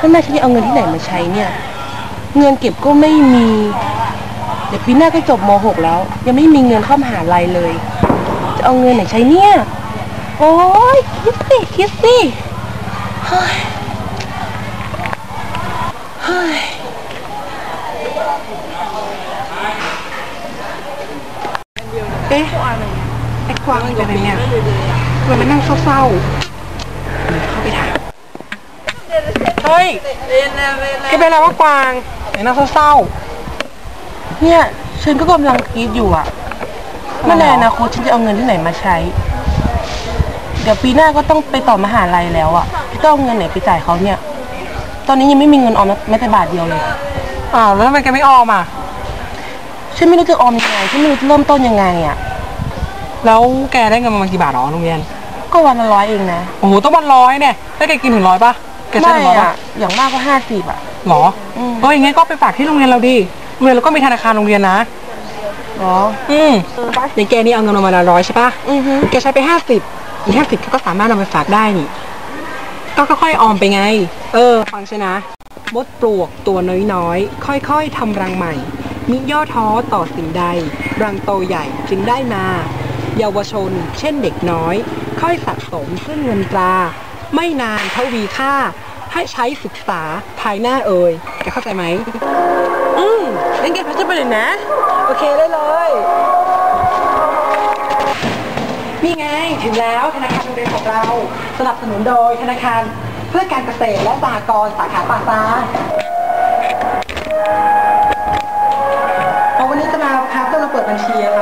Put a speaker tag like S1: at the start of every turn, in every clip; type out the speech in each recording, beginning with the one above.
S1: ข้างหน้าฉันจะเอาเงินที่ไหนมาใช้เนี่ย เงินเก็บก็ไม่มี เดี๋ยวปีหน้าก็จบม .6 แล้ว ยังไม่มีเงินเข้ามหาลัยเลย จะเอาเงินไหนใช้เนี่ย โอ้ยคิดสิคิดสิเฮ้ยเฮ้ย
S2: เอ๊ะไอ้กวางมันเป็นอะไรเนี่ยทำไมมันนั่งเศร้าๆเข้าไปถาม เฮ้ยแกเป็นอะไรวะกวางไหนนั่งเศร้า
S1: เนี่ยฉันก็กำลังคิดอยู่อะเมื่อในอนาคตฉันจะเอาเงินที่ไหนมาใช้ เดี๋ยวปีหน้าก็ต้องไปต่อมหาลัยแล้วอะพี่ต้องเอาเงินไหนไปจ่ายเขาเนี่ย ตอนนี้ยังไม่มีเงินออมแม้แต่บาทเดียวเลย
S2: ๆอ้าวแล้วทำไมแกไม่ออมอะ
S1: ฉันไม่รู้จะออมยังไงฉันไม่รู้จะเริ่มต้นยังไงอะ
S2: แล้วแกได้เงินมากี่บาทหรอโรงเรียน
S1: ก็วันละร้อยเองนะ
S2: โอ้โหต้องวันร้อยเนี่ยแล้วแกกินถึงร้อยปะ แกใช้
S1: ไม่
S2: ถึงร้อยปะ
S1: อะอย่างมากก็ห้าสิบอะ
S2: หรอ
S1: อืม
S2: เฮ้ยงั้นก็ไปฝากที่โรงเรียนเราดิโรงเรียนเราก็มีธนาคารโรงเรียนนะ
S1: เหรอ
S2: อืมในแกนี่เอาเงินมาละร้อยใช่ปะ
S1: อือฮึ
S2: แกใช้ไปห้าสิบอีกห้าสิบก็สามารถนำไปฝากได้นี่ ก็ค่อยๆออมไปไง เออ ฟังฉันนะมดปลวกตัวน้อยๆ ค่อยๆทำรังใหม่ มิย่อท้อต่อสิ่งใด รังโตใหญ่จึงได้มา เยาวชน เช่นเด็กน้อย ค่อยสะสมซึ่งเงินตรา ไม่นานทวีค่า ให้ใช้ศึกษาภายหน้าเอ่ยแกเข้าใจไหม
S1: อืมงั้นแกพัชไปเลยนะ
S2: โอเคได้เลยนี่ไงถึงแล้วธนาคารโรงเรียนของเรา สนับสนุนโดยธนาคารเพื่อการเกษตรและสหกรณ์สาขาป่าซาวันนี้จะมาพาเพื่อนมาเปิดบัญชีครั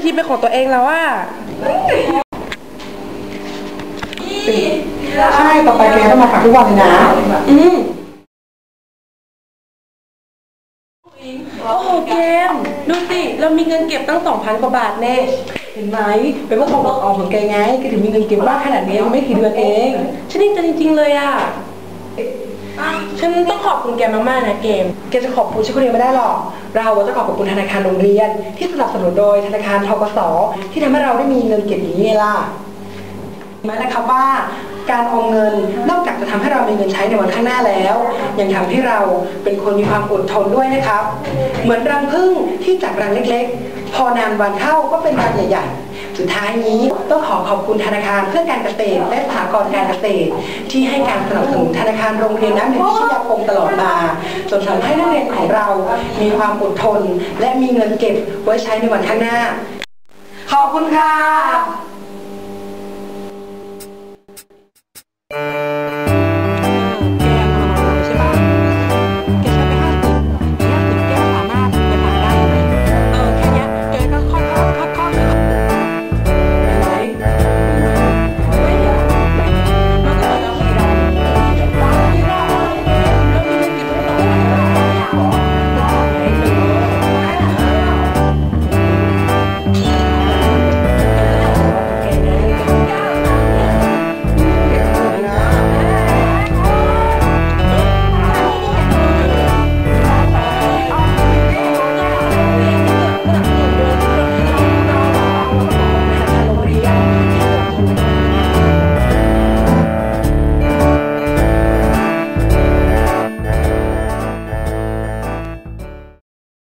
S1: มฉันมีบัญชีเป็นของตัวเองแล้วอะ
S2: ใช่ ต่อไปแกต้องมาฝากทุกวันเลยนะ
S1: อืมโอ้โหเกมดูสิเรามีเงินเก็บตั้งสองพันกว่าบาทแน่
S2: เห็นไหม เป็นว่าทองหลอกออมของแกไงแกถึงมีเงินเก็บมากขนาดนี้ยังไม่กี่เดือนเอง
S1: ฉันดีใจจริง ๆ เลยอะ ฉันต้องขอบคุณแกมากๆนะเกม
S2: แกจะขอบคุณฉันคนเดียวไม่ได้หรอก เราจะขอบคุณธนาคารโรงเรียน ที่สนับสนุนโดยธนาคารทกสที่ทำให้เราได้มีเงินเก็บอย่างนี้ไงล่ะเห็นไหมนะครับว่าการออมเงินนอกจากจะทำให้เรามีเงินใช้ในวันข้างหน้าแล้ว ยังทำให้เราเป็นคนมีความอดทนด้วยนะครับ เหมือนรังผึ้งที่จากรังเล็กๆ พอนานวันเข้าก็เป็นรังใหญ่ๆ สุดท้ายนี้ต้องขอขอบคุณธนาคารเพื่อการเกษตรและสหกรณ์การเกษตร ที่ให้การสนับสนุนธนาคารโรงเรียนน้ำหนึ่งวิทยาคมตลอดมาจนทำให้นักเรียนของเรา มีความอดทน และมีเงินเก็บไว้ใช้ในวันข้างหน้า ขอบคุณค่ะ